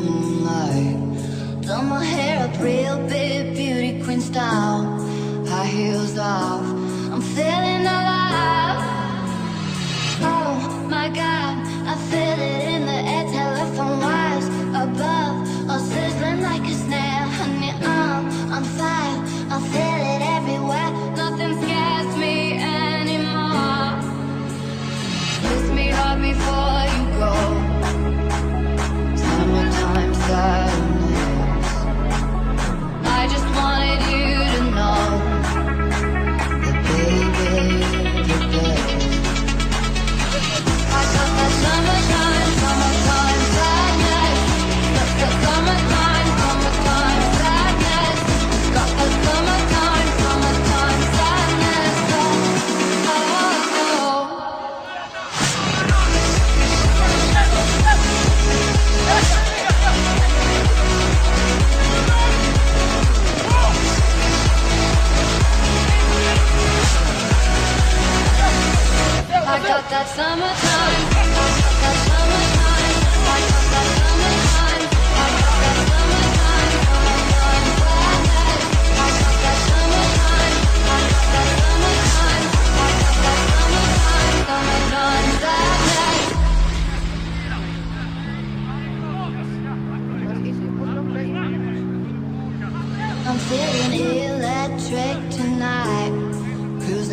moonlight. Blow my hair up real big, beauty queen style. High heels off.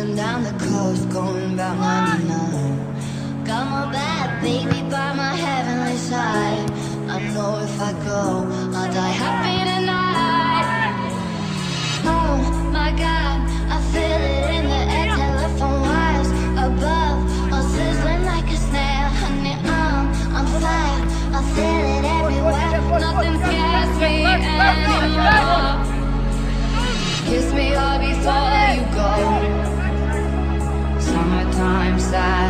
cruising down the coast, going about 99. Got my bad baby by my heavenly side. I know if I go, I'll die happy tonight. Oh my God, I feel it in the passar.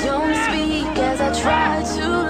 Don't speak as I try to